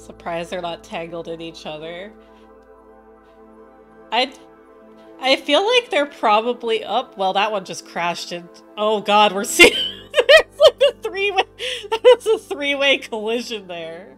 Surprised they're not tangled in each other. I I feel like they're probably up. Well, that one just crashed in. Oh god, we're seeing there's like a three-way. There's a three-way collision there.